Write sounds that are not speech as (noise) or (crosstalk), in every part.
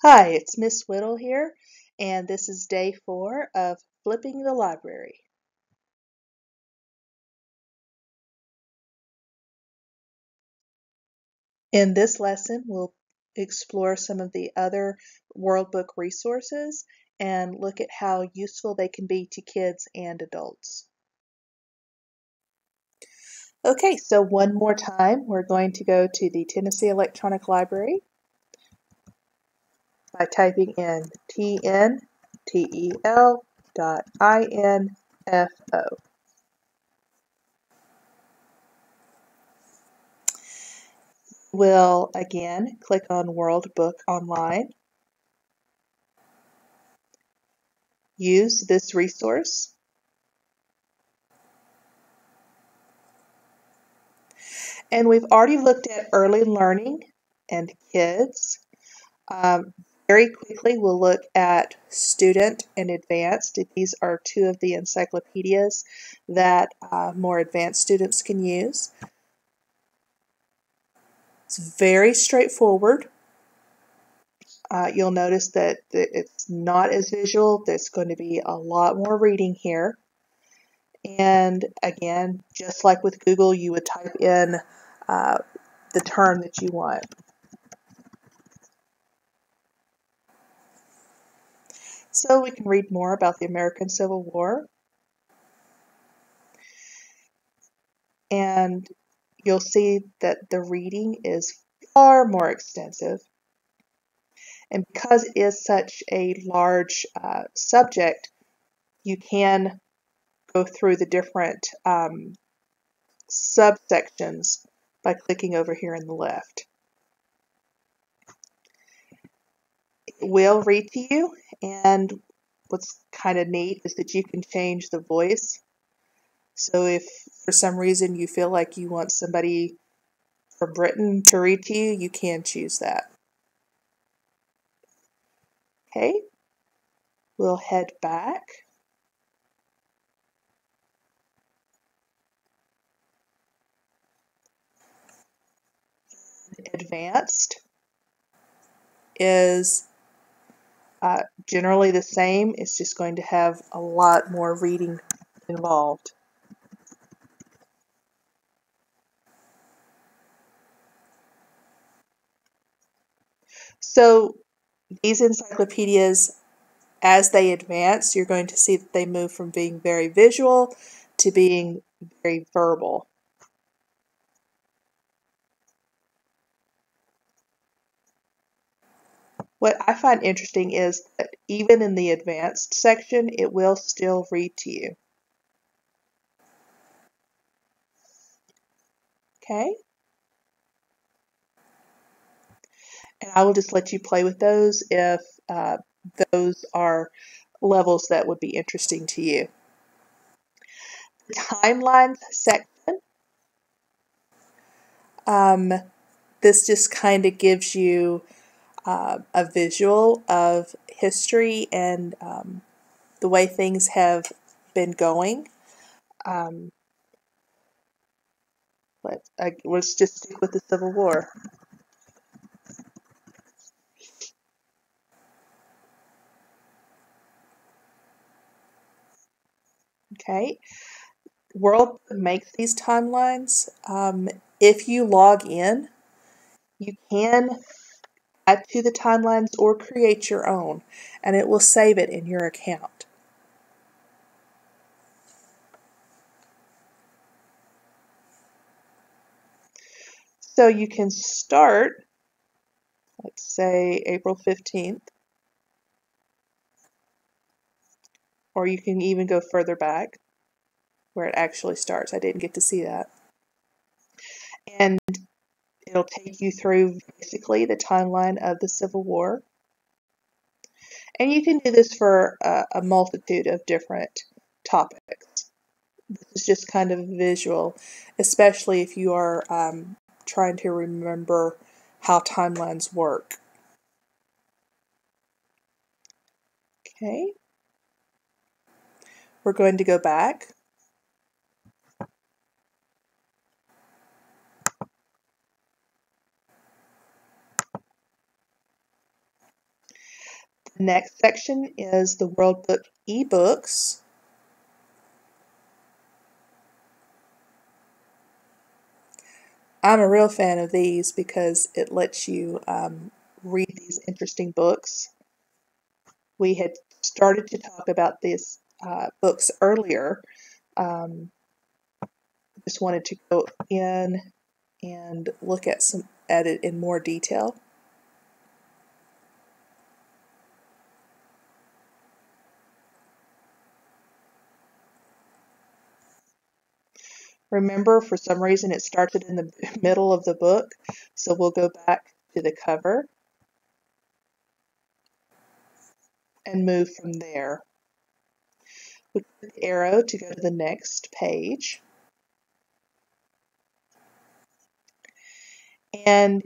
Hi, it's Miss Whittle here, and this is day four of Flipping the Library. In this lesson, we'll explore some of the other World Book resources and look at how useful they can be to kids and adults. Okay, so one more time, we're going to go to the Tennessee Electronic Library by typing in tntel dot info. We'll again click on World Book Online. Use this resource. And we've already looked at early learning and kids. Um, very quickly, we'll look at student and advanced. These are two of the encyclopedias that uh, more advanced students can use. It's very straightforward. Uh, you'll notice that it's not as visual. There's going to be a lot more reading here. And again, just like with Google, you would type in uh, the term that you want. So we can read more about the American Civil War. And you'll see that the reading is far more extensive. And because it is such a large uh, subject, you can go through the different um, subsections by clicking over here in the left. It will read to you and what's kind of neat is that you can change the voice. So if for some reason you feel like you want somebody from Britain to read to you, you can choose that. Okay, we'll head back. Advanced is uh, generally the same. It's just going to have a lot more reading involved. So these encyclopedias, as they advance, you're going to see that they move from being very visual to being very verbal. What I find interesting is that even in the advanced section, it will still read to you. Okay. And I will just let you play with those if uh, those are levels that would be interesting to you. The timelines section. Um, this just kind of gives you uh, a visual of history and um, the way things have been going. Um, but I, let's just stick with the Civil War. Okay, World makes these timelines. Um, if you log in, you can add to the timelines or create your own, and it will save it in your account. So you can start, let's say April 15th, or you can even go further back where it actually starts. I didn't get to see that. And It'll take you through basically the timeline of the Civil War. And you can do this for a, a multitude of different topics. This is just kind of visual, especially if you are um, trying to remember how timelines work. Okay. We're going to go back The next section is the World Book eBooks. I'm a real fan of these because it lets you um, read these interesting books. We had started to talk about these uh, books earlier. Um, just wanted to go in and look at some at it in more detail. Remember, for some reason it started in the (laughs) middle of the book, so we'll go back to the cover and move from there. We click the arrow to go to the next page. And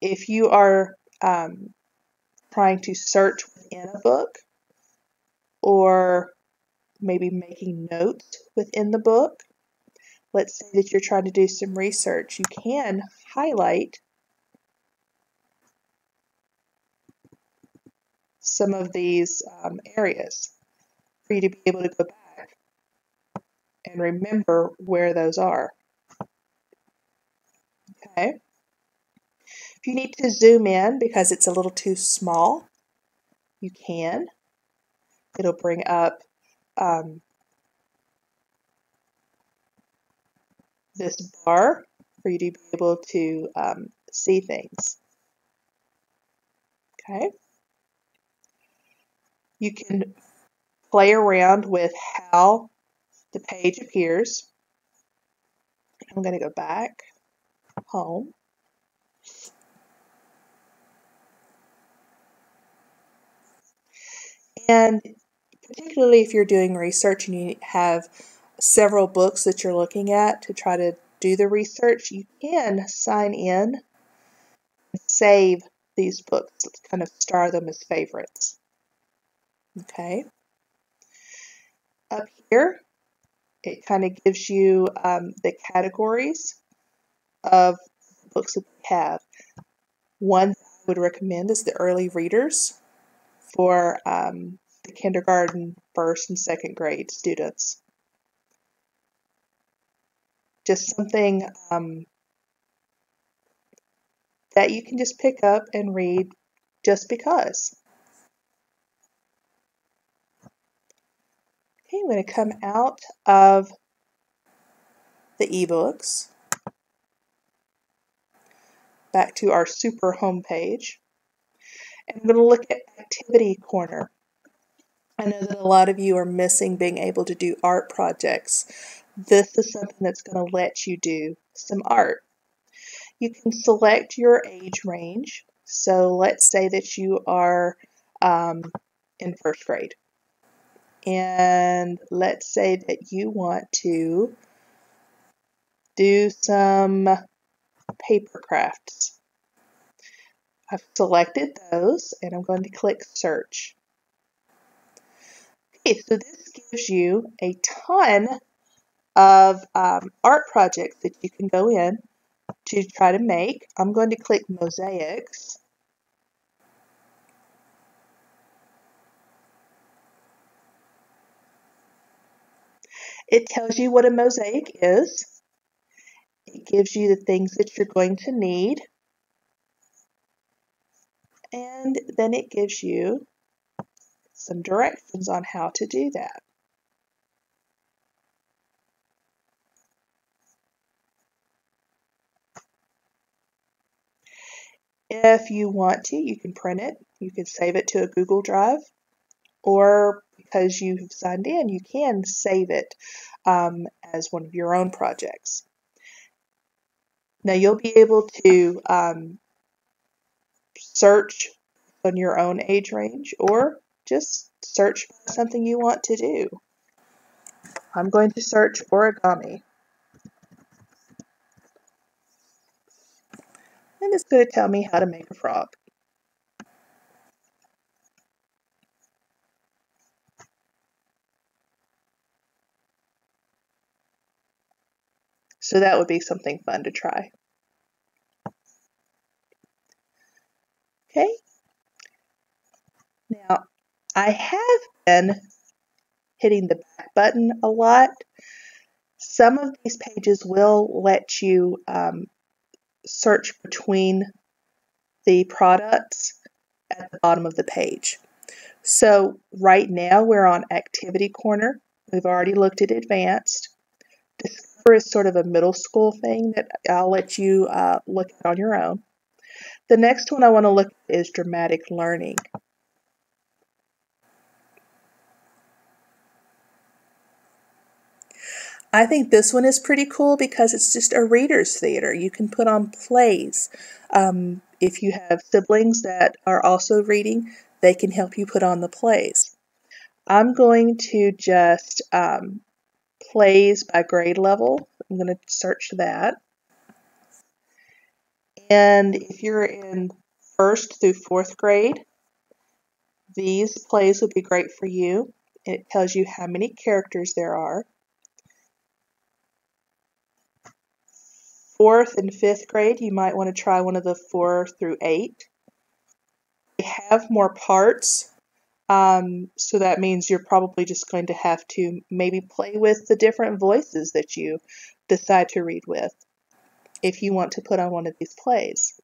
if you are um, trying to search within a book or maybe making notes within the book, let's say that you're trying to do some research, you can highlight some of these um, areas for you to be able to go back and remember where those are. Okay. If you need to zoom in because it's a little too small, you can. It'll bring up um, this bar for you to be able to um, see things. Okay. You can play around with how the page appears. I'm going to go back home. And particularly if you're doing research and you have several books that you're looking at to try to do the research, you can sign in and save these books, kind of star them as favorites. Okay. Up here, it kind of gives you um, the categories of books that we have. One I would recommend is the early readers for um, the kindergarten, first, and second grade students. Just something um, that you can just pick up and read just because. Okay, I'm going to come out of the ebooks back to our super home page. And I'm going to look at Activity Corner. I know that a lot of you are missing being able to do art projects. This is something that's going to let you do some art. You can select your age range. So let's say that you are um, in first grade. And let's say that you want to do some paper crafts. I've selected those and I'm going to click search. Okay, so this gives you a ton of um, art projects that you can go in to try to make. I'm going to click mosaics. It tells you what a mosaic is. It gives you the things that you're going to need. And then it gives you some directions on how to do that. If you want to, you can print it. You can save it to a Google Drive, or because you've signed in, you can save it um, as one of your own projects. Now you'll be able to um, search on your own age range or just search for something you want to do. I'm going to search origami. And it's going to tell me how to make a frog. So that would be something fun to try. Okay. Now, I have been hitting the back button a lot. Some of these pages will let you um, search between the products at the bottom of the page. So right now we're on Activity Corner. We've already looked at Advanced. Discover is sort of a middle school thing that I'll let you uh, look at on your own. The next one I want to look at is Dramatic Learning. I think this one is pretty cool because it's just a reader's theater. You can put on plays. Um, if you have siblings that are also reading, they can help you put on the plays. I'm going to just um, plays by grade level. I'm going to search that. And if you're in first through fourth grade, these plays would be great for you. It tells you how many characters there are. Fourth and fifth grade, you might want to try one of the four through eight. They have more parts, um, so that means you're probably just going to have to maybe play with the different voices that you decide to read with if you want to put on one of these plays.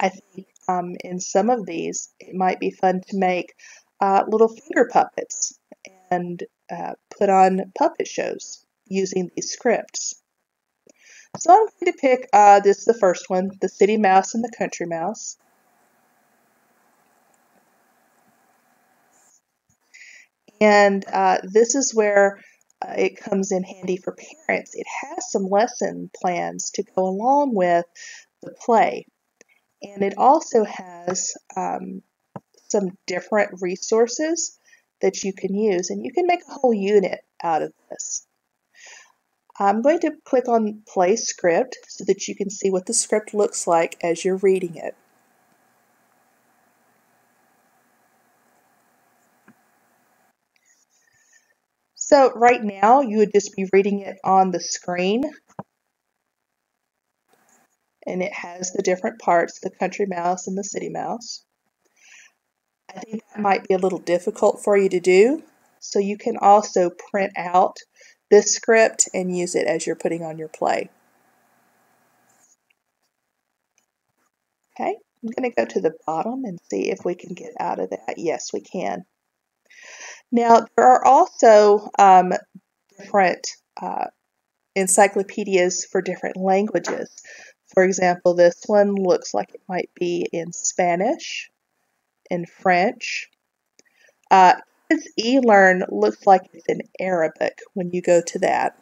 I think um, in some of these, it might be fun to make uh, little finger puppets and uh, put on puppet shows using these scripts. So I'm going to pick, uh, this is the first one, the city mouse and the country mouse. And uh, this is where uh, it comes in handy for parents. It has some lesson plans to go along with the play. And it also has um, some different resources that you can use. And you can make a whole unit out of this. I'm going to click on play script so that you can see what the script looks like as you're reading it. So right now you would just be reading it on the screen and it has the different parts, the country mouse and the city mouse. I think that might be a little difficult for you to do, so you can also print out this script and use it as you're putting on your play. Okay, I'm going to go to the bottom and see if we can get out of that. Yes, we can. Now, there are also um, different uh, encyclopedias for different languages. For example, this one looks like it might be in Spanish, in French, uh, Kids eLearn looks like it's in Arabic when you go to that.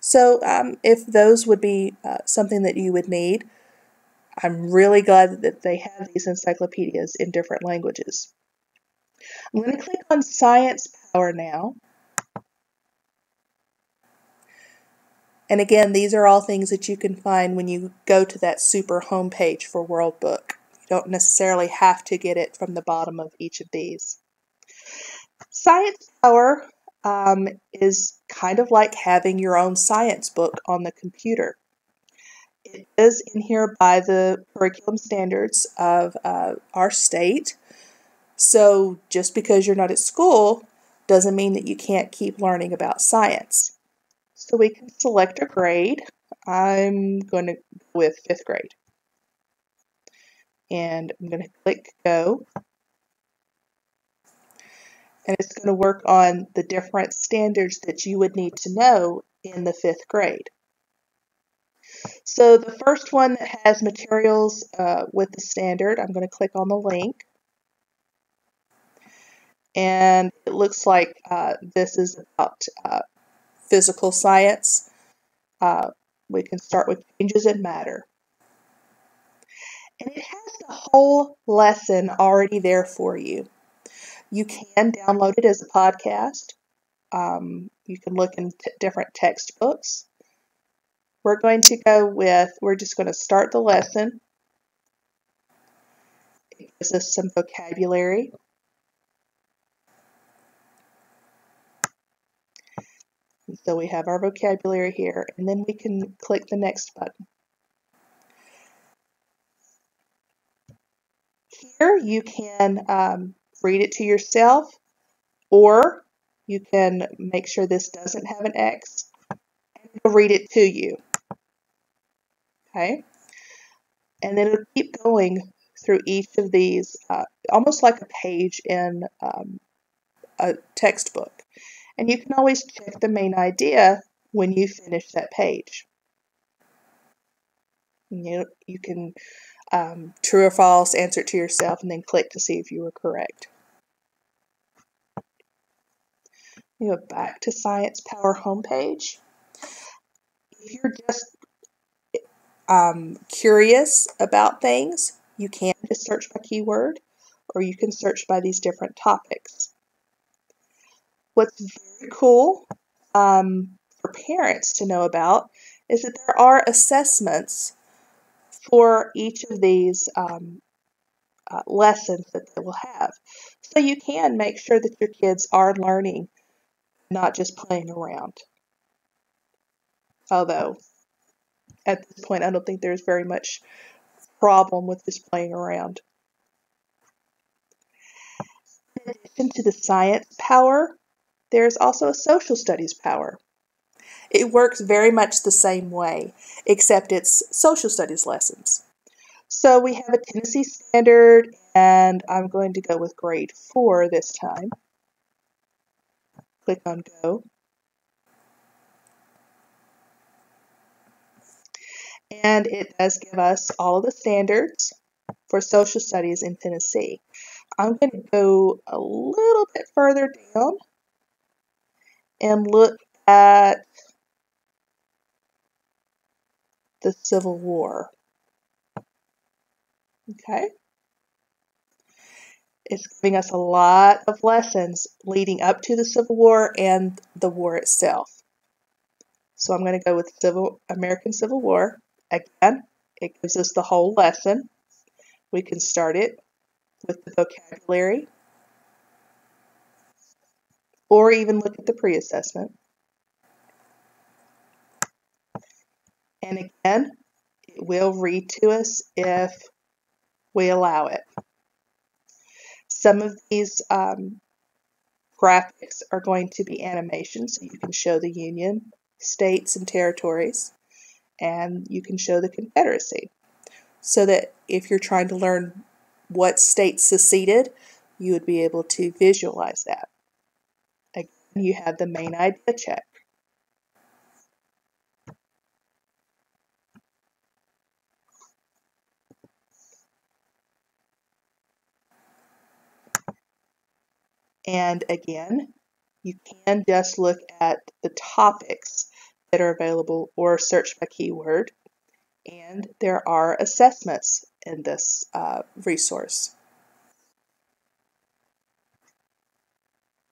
So um, if those would be uh, something that you would need, I'm really glad that they have these encyclopedias in different languages. I'm going to click on Science Power now. And again, these are all things that you can find when you go to that super homepage for World Book. You don't necessarily have to get it from the bottom of each of these. Science Power um, is kind of like having your own science book on the computer. It is in here by the curriculum standards of uh, our state. So just because you're not at school doesn't mean that you can't keep learning about science. So we can select a grade. I'm going to go with fifth grade. And I'm going to click go and it's going to work on the different standards that you would need to know in the fifth grade. So the first one that has materials uh, with the standard, I'm going to click on the link. And it looks like uh, this is about uh, physical science. Uh, we can start with changes in matter. And it has the whole lesson already there for you. You can download it as a podcast. Um, you can look in t- different textbooks. We're going to go with, we're just going to start the lesson. It gives us some vocabulary. So we have our vocabulary here, and then we can click the next button. Here you can um, read it to yourself, or you can make sure this doesn't have an X and read it to you. Okay? And then it'll keep going through each of these, uh, almost like a page in um, a textbook. And you can always check the main idea when you finish that page. You, you can um, true or false, answer it to yourself, and then click to see if you were correct. Go back to Science Power homepage. If you're just um, curious about things, you can just search by keyword, or you can search by these different topics. What's very cool um, for parents to know about is that there are assessments for each of these um, uh, lessons that they will have. So you can make sure that your kids are learning, not just playing around. Although, at this point, I don't think there's very much problem with just playing around. In addition to the science power, there's also a social studies power. It works very much the same way, except it's social studies lessons. So we have a Tennessee Standard, and I'm going to go with grade 4 this time. Click on Go. And it does give us all of the standards for social studies in Tennessee. I'm going to go a little bit further down and look at the Civil War. Okay? It's giving us a lot of lessons leading up to the Civil War and the war itself. So I'm going to go with Civil American Civil War. Again, it gives us the whole lesson. We can start it with the vocabulary or even look at the pre-assessment. And again, it will read to us if we allow it. Some of these um, graphics are going to be animations, so you can show the Union, states, and territories, and you can show the Confederacy. So that if you're trying to learn what states seceded, you would be able to visualize that. Again, you have the main idea check. And again, you can just look at the topics that are available or search by keyword. And there are assessments in this uh, resource.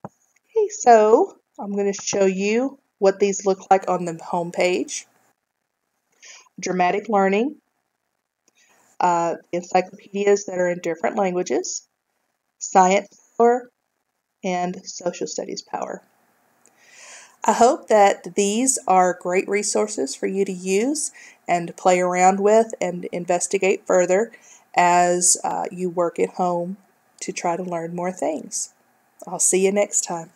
Okay, so I'm going to show you what these look like on the home page. Dramatic learning, uh, encyclopedias that are in different languages, science or and social studies power. I hope that these are great resources for you to use and play around with and investigate further as uh, you work at home to try to learn more things. I'll see you next time.